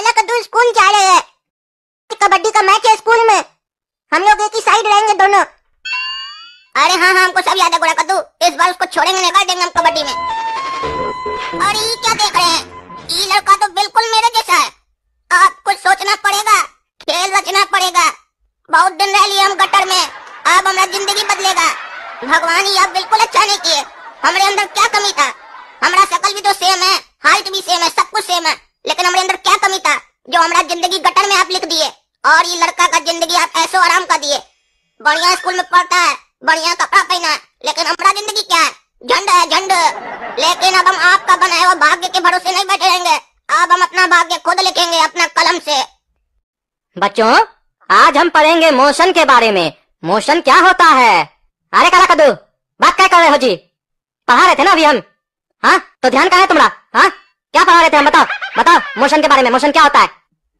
काला कद्दू स्कूल जा रहे हैं। कबड्डी का मैच है स्कूल में। हम लोग एक ही साइड रहेंगे दोनों। अरे हाँ हाँ हमको सब याद है गोरा कद्दू। इस बार उसको छोड़ेंगे नहीं देंगे हम कबड्डी में। और ये क्या देख रहे हैं? ये लड़का तो बिल्कुल मेरे जैसा है। आपको सोचना पड़ेगा, खेल रचना पड़ेगा। बहुत दिन रह लिए हम गटर में। अब हमारा ज़िंदगी बदलेगा। भगवान ही आप बिल्कुल अच्छा नहीं किए। हमारे अंदर क्या कमी था? हमारा शकल भी तो सेम है हाइट भी सेम है, सब कुछ सेम है। लेकिन हमारे अंदर क्या कमी था? जो हमारा ज़िंदगी गटर में आप लिख दिए, और ये लड़का का ज़िंदगी आप ऐसो आराम का दिए। बढ़िया स्कूल में पढ़ता है, बढ़िया कपड़ा पहना है, लेकिन हमारा ज़िंदगी क्या है? झंड है झंड। लेकिन अब हम आपका बनाए हुआ भाग्य के भरोसे नहीं बैठे रहेंगे। अब हम अपना भाग्य खुद लिखेंगे, अपना कलम से। बच्चों, आज हम पढ़ेंगे मोशन के बारे में। मोशन क्या होता है? अरे काला कद्दू बात क्या कर रहे हो जी? पढ़ा रहे थे ना अभी हम? हाँ? तो ध्यान कहाँ है तुम्हारा? हाँ? क्या पढ़ा रहे थे हम बताओ बताओ मोशन के बारे में मोशन क्या होता है?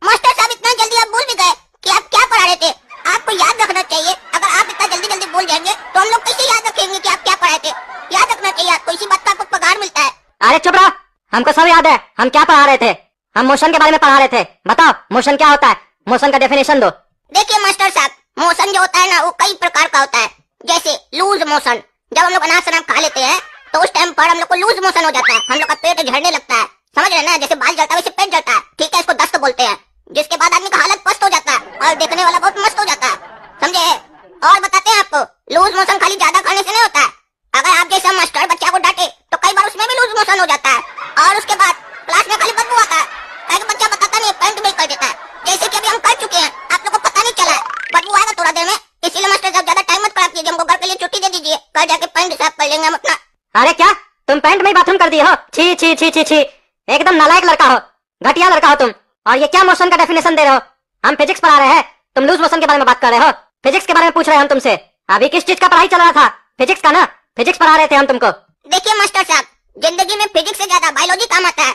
मास्टर साहब इतना जल्दी आप भूल भी गए कि आप क्या पढ़ा रहे थे? आपको याद रखना चाहिए अगर आप इतना जल्दी जल्दी भूल जाएँगे तो हम लोग कैसे याद रखेंगे कि आप क्या पढ़ाए थे? याद रखना चाहिए आपको इसी बात का आपको पगार मिलता है। अरे चुप रहो हमको सब याद है हम क्या पढ़ा रहे थे? हम मोशन के बारे में पढ़ा रहे थे बताओ मोशन क्या होता है? मोशन का डेफिनेशन दो। देखिए मास्टर साहब मोशन जो होता है ना वो कई प्रकार का होता है। जैसे लूज मोशन जब हम लोग अनाज शनाज खा लेते हैं तो उस टाइम पर हम लोग को लूज मोशन हो जाता है हम लोग का पेट झड़ने लगता है। समझ रहे ना? जैसे बाल जलता है, वैसे पेट जलता है। ठीक है, इसको दस्त बोलते हैं। जिसके बाद आदमी का हालत पस्त हो जाता है और देखने वाला बहुत मस्त हो जाता है। समझे? और बताते हैं आपको, लूज मोशन खाली ज़्यादा खाने से नहीं होता है। अगर आप जैसा मास्टर बच्चा को डांटे तो कई बार उसमें भी लूज मोशन हो जाता है। और उसके बाद क्लास में खाली बदबू आता है। कई बच्चा बताता नहीं, पेंट भी कर देता है। जैसे कि अभी हम कर चुके हैं, आप लोग को पता नहीं चला बदबू आएगा थोड़ा देर में, इसीलिए मास्टर साहब ज़्यादा टाइम मत खराब कीजिए। हमको घर के लिए छुट्टी दे दीजिए। कल जाके पेंट साफ़ कर लेंगे हम अपना। अरे क्या? तुम पेंट में बाथरूम कर दिए हो? छी छी छी छी छी। एकदम नालायक लड़का हो घटिया लड़का हो तुम। और ये क्या मोशन का डेफिनेशन दे रहे हो? हम फिजिक्स पढ़ा रहे हैं तुम लूज मोशन के बारे में बात कर रहे हो। फिजिक्स के बारे में पूछ रहे हैं हम तुमसे। अभी किस चीज़ का पढ़ाई चल रहा था? फिजिक्स का ना? फिजिक्स पढ़ा रहे थे हम तुमको। देखिए मास्टर साहब ज़िंदगी में फिजिक्स से ज़्यादा बायोलॉजी काम आता है।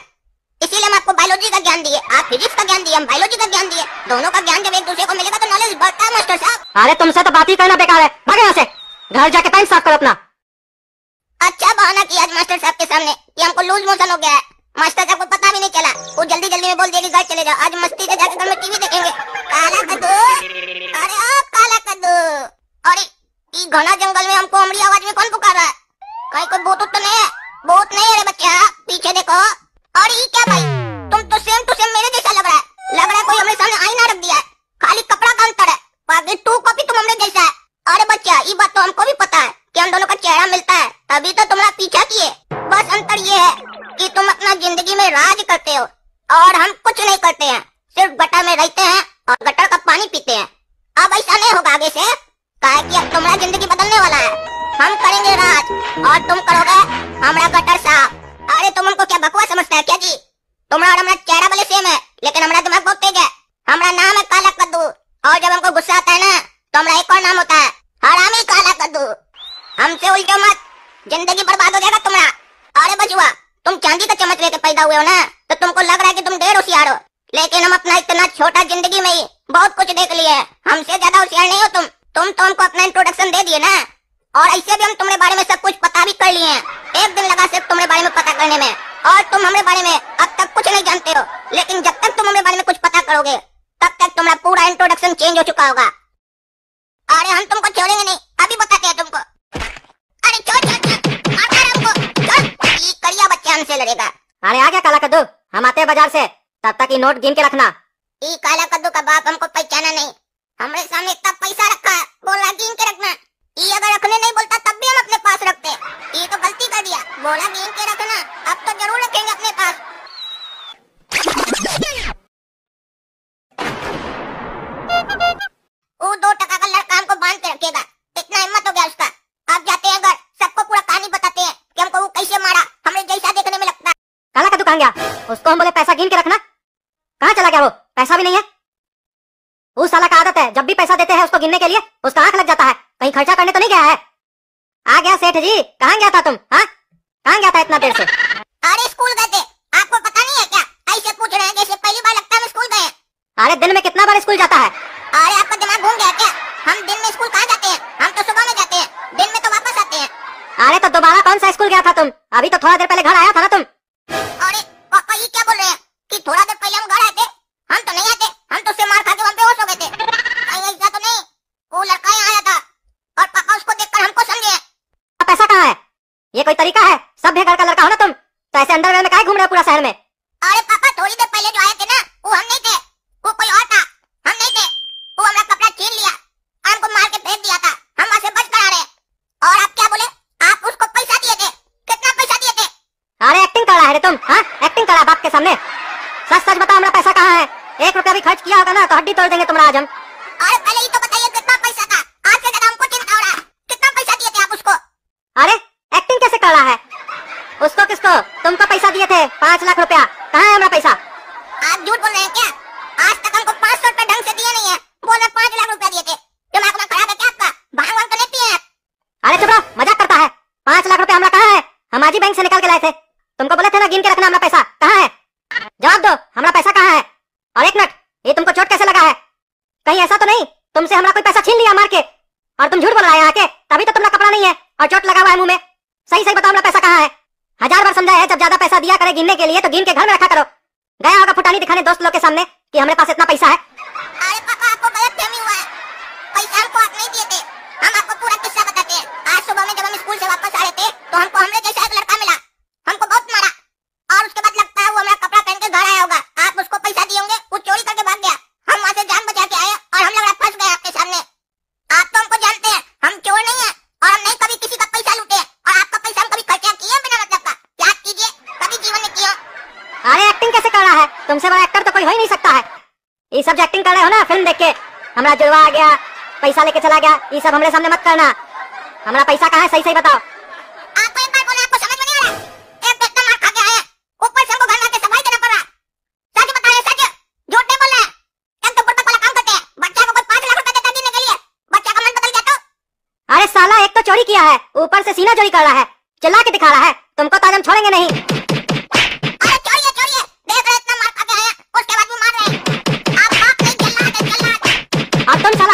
इसीलिए हम आपको बायोलॉजी का ज्ञान दिए आप फिजिक्स का ज्ञान दिए हम बायोलॉजी का ज्ञान दिए। दोनों का ज्ञान जब एक दूसरे को मिलेगा तो नॉलेज बढ़ता है मास्टर साहब। अरे तुमसे तो बात ही करना बेकार है। भागे यहाँ से। घर जाके पैंट साफ़ करो अपना। अच्छा बहाना किया आज मास्टर साहब के सामने कि हमको लूज मोशन हो गया है। मास्टर साहब को पता भी नहीं चला। वो जल्दी जल्दी में बोल दिया कि घर चले जाओ। आज मस्ती से जाकर घर में टीवी देखेंगे। काला कद्दू। अरे ओ, काला कद्दू। अरे ये घना जंगल में हमको अमरी आवाज़ में कौन पुकार रहा है? कहीं कोई भूत तो नहीं है? भूत नहीं है बच्चा पीछे राज करते हो, और हम कुछ नहीं करते हैं। सिर्फ़ गटर में रहते हैं और गटर का पानी पीते हैं। अब ऐसा नहीं होगा आगे से काहे कि अब तुम्हारा ज़िंदगी बदलने वाला है। हम करेंगे राज, और तुम करोगे हमारा गटर साफ़ अरे तुम हमको क्या बकवास समझता है क्या जी? तुम्हारा और हमारा चेहरा भले सेम है, लेकिन हमारा दिमाग बहुत तेज है। हमारा नाम है काला कद्दू, और जब हमको गुस्सा आता है ना तो हमारा एक और नाम होता है, हरामी काला कद्दू। हमसे उल्टो मत, ज़िंदगी बर्बाद हो जाएगा तुम्हारा अरे बचुआ तुम चांदी का चम्मच लेके पैदा हुए हो ना तो तुमको लग रहा है कि तुम ढेर होशियार हो। लेकिन हम अपना इतना छोटा ज़िंदगी में ही बहुत कुछ देख लिए हैं। हमसे ज़्यादा होशियार नहीं हो तुम। तुम तो हमको अपना इंट्रोडक्शन दे दिए ना। और ऐसे भी हम तुम्हारे बारे में सब कुछ पता भी कर लिए हैं। एक दिन लगा सिर्फ़ तुम्हारे बारे में पता करने में। और तुम हमारे बारे में अब तक कुछ नहीं जानते हो। लेकिन जब तक तुम हमारे बारे में कुछ पता करोगे, तब तक तुम्हारा पूरा इंट्रोडक्शन चेंज हो चुका होगा। अरे हम तुमको छोड़ेंगे नहीं। अभी बताते हैं तुमको। अरे छोड़ छोड़ छोड़। हमको। छोड़। करिया बच्चे हमसे लड़ेगा। अरे आ गया काला कद्दू। हम आते हैं बाज़ार से। तब तक ये नोट गिन के रखना। ये काला कद्दू का बाप हमको पहचाना नहीं। हमारे सामने इतना पैसा रखा है, बोला गिन के रखना। ये अगर रखने नहीं बोलता, तब भी हम अपने पास रखते। ये तो गलती कर दिया। बोला गिन के रखना। अब तो ज़रूर रखेंगे अपने पास। वो दो टका का लड़का हमको बाँध के रखेगा इतना हिम्मत हो गया उसका अब जाते हैं घर सबको पूरा कहानी बताते हैं कि हमको वो कैसे मारा हमें जैसा देखने में लगता है काला कद्दू कहाँ गया उसको हम बोले पैसा गिन के रखना। कहाँ चला गया वो? पैसा भी नहीं है। उस साला का आदत है जब भी पैसा देते हैं उसको गिनने के लिए उसका आँख लग जाता है। कहीं खर्चा करने तो नहीं गया है। आ गया सेठ जी कहाँ गया था तुम हाँ? कहाँ गया था इतना देर से? अरे स्कूल गए थे। आपको पता नहीं है क्या? ऐसे पूछ रहे हैं जैसे पहली बार लगता है स्कूल गए अरे दिन में कितना बार स्कूल जाता है? अरे आपका दिमाग घूम गया क्या? हम दिन में स्कूल कहाँ जाते हैं? हम तो सुबह में जाते हैं। दिन में तो वापस आते हैं। अरे तो दोबारा कौन सा स्कूल गया था तुम? अभी तो थोड़ा देर पहले घर आया था ना तुम? अरे थोड़ा देर पहले हम घर आए थे। हम तो नहीं आते हम तो उससे मार खा के वहाँ बेहोश हो गए थे। ऐसा तो नहीं। वो लड़का यहाँ आया था। और पापा उसको देखकर हमको समझे। अब ऐसा कहाँ है? ये कोई तरीका है? सब घर का लड़का हो ना तुम? तो ऐसे अंदर में घूम रहे हो पूरा शहर में? अरे पापा थोड़ी देर पहले जो आए थे ना वो हम नहीं थे। वो कोई और था। हम नहीं थे। वो हमारा कपड़ा छीन लिया। हमको मार के फेंक दिया था। हम वहाँ से बच कर आ रहे। और आप क्या बोले? आप उसको पैसा दिए थे। कितना पैसा दिए थे? अरे एक्टिंग कर रहा है तुम हाँ? एक्टिंग कर रहा बाप के सामने। सच सच बताओ हमारा पैसा कहाँ है? एक रुपया भी खर्च किया होगा ना तो हड्डी तोड़ देंगे तुम्हारा आज हम अरे पहले ही तो बताइए कितना पैसा था? आज हमको हो कितना पैसा दिए थे आप उसको? अरे एक्टिंग कैसे कर रहा है? उसको किसको? तुमको पैसा दिए थे पाँच लाख रुपया। कहाँ है हमारा पैसा? आप झूठ बोल रहे हैं क्या? आज तक हमको पाँच सौ रुपए ढंग से दिए नहीं है। बोल रहे पाँच लाख रुपया दिए थे। दिमाग में खराब है क्या आपका? भाँग वांग तो पिए हैं? अरे चुप रहो मज़ाक करता है। पाँच लाख रुपया हमारा कहाँ है? हम आज ही बैंक से निकाल के लाए थे तुमको बोले थे ना गिन के रखना हमारा पैसा कहाँ है जवाब दो हमारा पैसा कहाँ है और एक मिनट ये तुमको चोट कैसे लगा है कहीं ऐसा तो नहीं। तुमसे हमारा कोई पैसा छीन लिया मार के। और तुम झूठ बोल रहा है आके। तभी तो तुम्हारा कपड़ा नहीं है और चोट लगा हुआ है मुँह में। सही सही बताओ हमारा पैसा कहाँ है? हज़ार बार समझा है, जब ज़्यादा पैसा दिया करे गिनने के लिए तो गिन के घर में रखा करो। गया होगा फुटानी दिखाने दोस्त लोग के सामने कि हमारे पास इतना पैसा है। अरे पापा आपको गलत फहमी हुआ है। पैसा हमको आप नहीं दिए थे हम आपको पूरा किस्सा बताते हैं। आज सुबह में जब हम स्कूल से वापस आ रहे थे तो हमको हमरे जैसा एक लड़का मिला हमको बहुत मारा और उसके बाद लगता है वो हमारा कपड़ा पहन के घर आया होगा आप उसको पैसा दिए होंगे वो चोरी करके भाग गया हम वहाँ से जान बचा के आए और हम लगा फंस गए आपके सामने आप तो हमको जानते हैं हम चोर नहीं है और हम नहीं कभी किसी का पैसा लूटे हैं और आपका पैसा हम कभी खर्चा किए हैं बिना मतलब का याद कीजिए कभी जीवन में किया अरे एक्टिंग कैसे कर रहा है तुमसे बड़ा एक्टर तो कोई हो ही नहीं सकता है ये सब जो एक्टिंग कर रहे हो ना फ़िल्म देख के। हमारा जुड़वा आ गया पैसा लेके चला गया ये सब हमारे सामने मत करना। हमारा पैसा कहाँ है सही सही बताओ। आपको एक बार बोला आपको समझ में नहीं आ रहा एक बेटा मार खा के आए ऊपर से घर में सफ़ाई देना पड़ रहा सच बता रहे सच झूठ नहीं बोल रहे हैं। तो बुढ़ा वाला काम करते हैं। बच्चा को कोई पाँच लाख रुपए देता देने के लिए बच्चा का मन बदल गया तो। अरे साला एक तो चोरी किया है। ऊपर से सीना चोरी कर रहा है। चला के दिखा रहा है। तुमको तो आज हम छोड़ेंगे नहीं। अरे चोरिए देख रहे हैं, इतना मार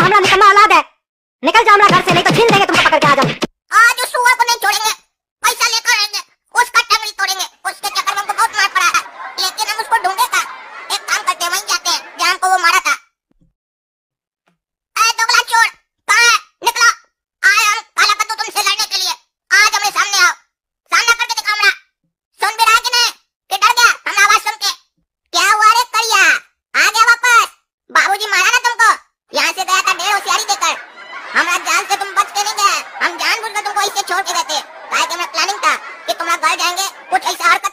हमारा निकम्मा औलाद है। निकल जाओ हमारा घर से, नहीं तो छीन देंगे तुमको पकड़ के आ हम छोड़ के गए थे प्लानिंग था कि तुम्हारा घर जाएँगे कुछ ऐसा हरकत